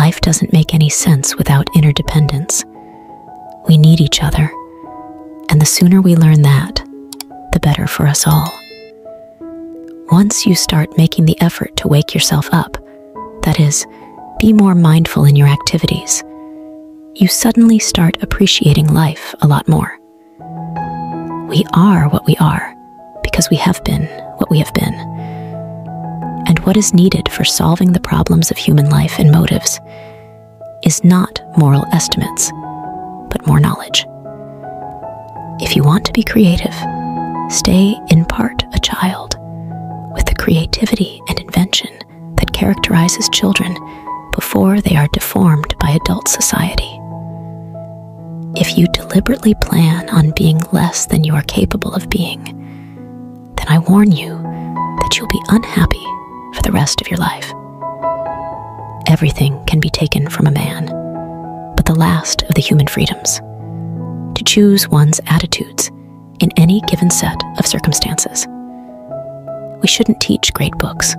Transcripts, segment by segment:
Life doesn't make any sense without interdependence. We need each other, and the sooner we learn that, the better for us all. Once you start making the effort to wake yourself up, that is, be more mindful in your activities, you suddenly start appreciating life a lot more. We are what we are because we have been what we have been. What is needed for solving the problems of human life and motives is not moral estimates, but more knowledge. If you want to be creative, stay in part a child with the creativity and invention that characterizes children before they are deformed by adult society. If you deliberately plan on being less than you are capable of being, then I warn you that you'll be unhappy for the rest of your life. Everything can be taken from a man, but the last of the human freedoms to choose one's attitudes in any given set of circumstances. We shouldn't teach great books.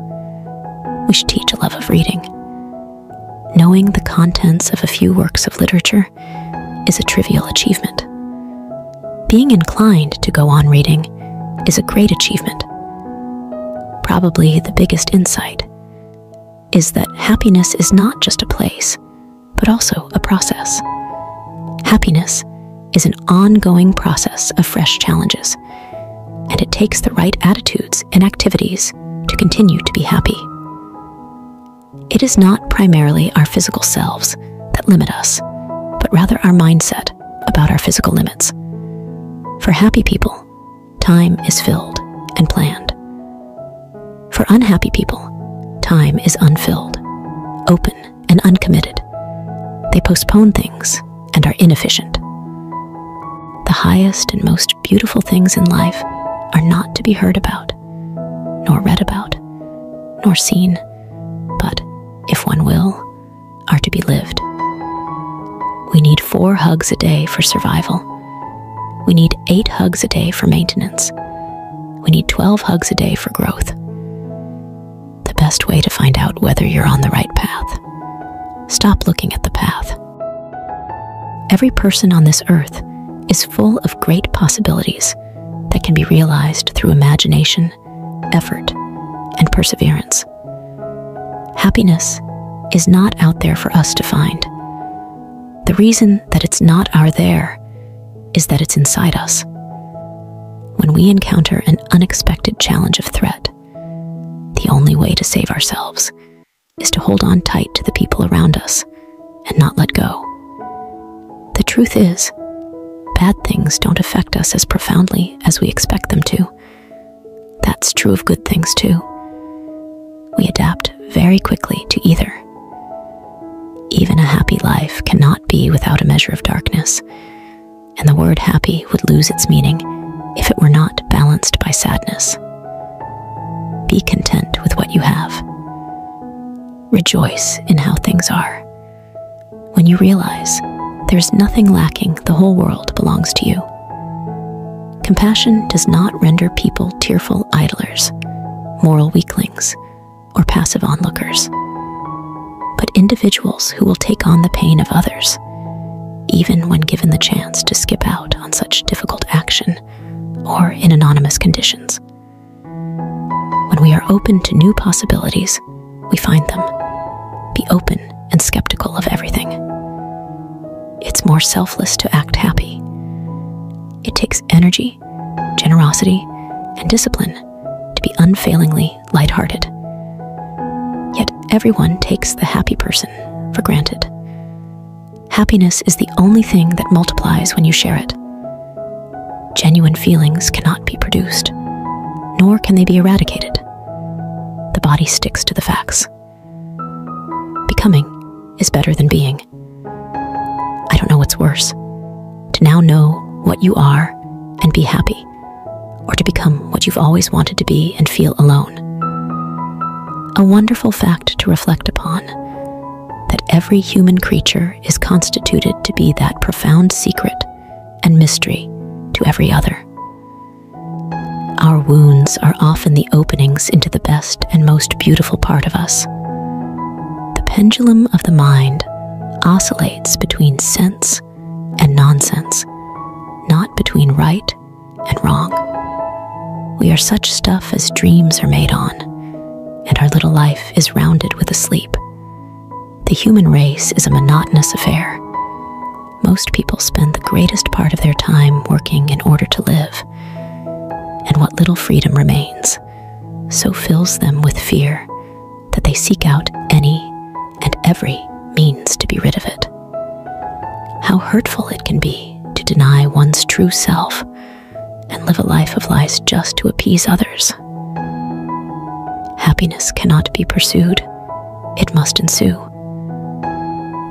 We should teach a love of reading. Knowing the contents of a few works of literature is a trivial achievement. Being inclined to go on reading is a great achievement. Probably the biggest insight is that happiness is not just a place, but also a process. Happiness is an ongoing process of fresh challenges, and it takes the right attitudes and activities to continue to be happy. It is not primarily our physical selves that limit us, but rather our mindset about our physical limits. For happy people, time is filled and planned. For unhappy people, time is unfilled, open, and uncommitted. They postpone things and are inefficient. The highest and most beautiful things in life are not to be heard about, nor read about, nor seen, but, if one will, are to be lived. We need four hugs a day for survival. We need eight hugs a day for maintenance. We need 12 hugs a day for growth. Best way to find out whether you're on the right path. Stop looking at the path. Every person on this earth is full of great possibilities that can be realized through imagination, effort, and perseverance. Happiness is not out there for us to find. The reason that it's not our there is that it's inside us. When we encounter an unexpected challenge of threat, the only way to save ourselves is to hold on tight to the people around us and not let go. The truth is, bad things don't affect us as profoundly as we expect them to. That's true of good things too. We adapt very quickly to either. Even a happy life cannot be without a measure of darkness, and the word happy would lose its meaning if it were not balanced by sadness. Be content with what you have. Rejoice in how things are. When you realize there's nothing lacking, the whole world belongs to you. Compassion does not render people tearful idlers, moral weaklings, or passive onlookers, but individuals who will take on the pain of others, even when given the chance to skip out on such difficult action or in anonymous conditions. We are open to new possibilities, we find them. Be open and skeptical of everything it's more selfless to act happy. It takes energy, generosity, and discipline to be unfailingly lighthearted. Yet everyone takes the happy person for granted. Happiness is the only thing that multiplies when you share it. Genuine feelings cannot be produced, nor can they be eradicated. Sticks to the facts. Becoming is better than being. I don't know what's worse to now know what you are and be happy, or to become what you've always wanted to be and feel alone. A wonderful fact to reflect upon that every human creature is constituted to be that profound secret and mystery to every other. Our wounds are often the openings into the best and most beautiful part of us. The pendulum of the mind oscillates between sense and nonsense, not between right and wrong. We are such stuff as dreams are made on, and our little life is rounded with a sleep. The human race is a monotonous affair. Most people spend the greatest part of their time working in order to live, and what little freedom remains so fills them with fear that they seek out any and every means to be rid of it. How hurtful it can be to deny one's true self and live a life of lies just to appease others. Happiness cannot be pursued, it must ensue.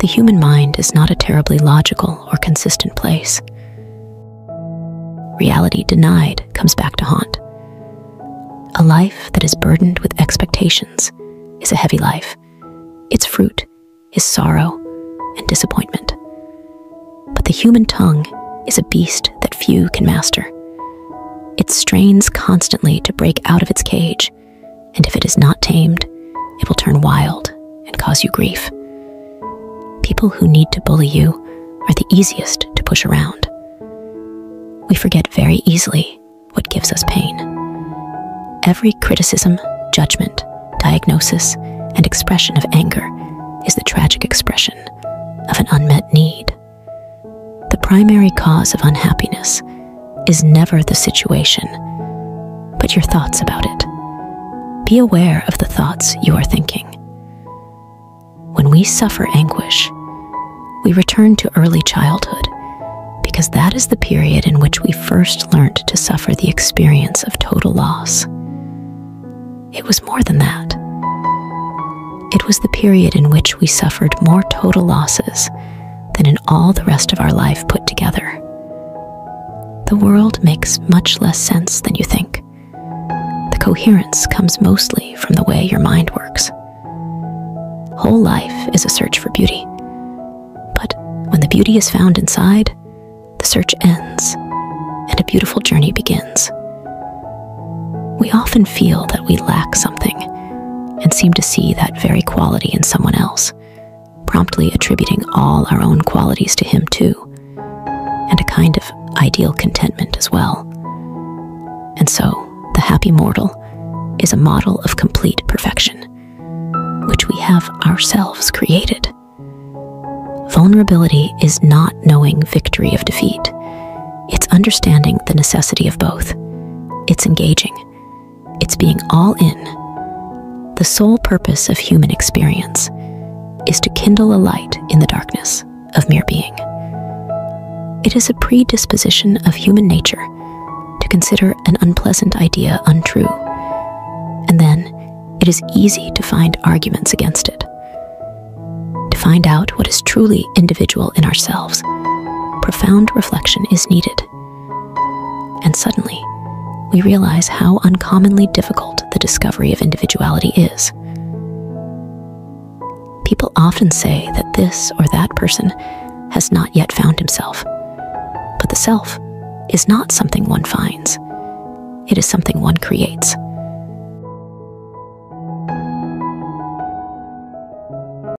The human mind is not a terribly logical or consistent place. Reality denied comes back to haunt. A life that is burdened with expectations is a heavy life. Its fruit is sorrow and disappointment. But the human tongue is a beast that few can master. It strains constantly to break out of its cage, and if it is not tamed, it will turn wild and cause you grief. People who need to bully you are the easiest to push around. We forget very easily what gives us pain. Every criticism, judgment, diagnosis, and expression of anger is the tragic expression of an unmet need. The primary cause of unhappiness is never the situation, but your thoughts about it. Be aware of the thoughts you are thinking. When we suffer anguish, we return to early childhood because that is the period in which we first learned to suffer the experience of total loss. It was more than that. It was the period in which we suffered more total losses than in all the rest of our life put together. The world makes much less sense than you think. The coherence comes mostly from the way your mind works. Whole life is a search for beauty. But when the beauty is found inside, the search ends and a beautiful journey begins. We often feel that we lack something and seem to see that very quality in someone else, promptly attributing all our own qualities to him too, and a kind of ideal contentment as well. And so, the happy mortal is a model of complete perfection, which we have ourselves created. Vulnerability is not knowing victory of defeat. It's understanding the necessity of both. It's engaging. It's being all in. The sole purpose of human experience is to kindle a light in the darkness of mere being. It is a predisposition of human nature to consider an unpleasant idea untrue, and then it is easy to find arguments against it find out what is truly individual in ourselves, profound reflection is needed. And suddenly, we realize how uncommonly difficult the discovery of individuality is. People often say that this or that person has not yet found himself. But the self is not something one finds, it is something one creates.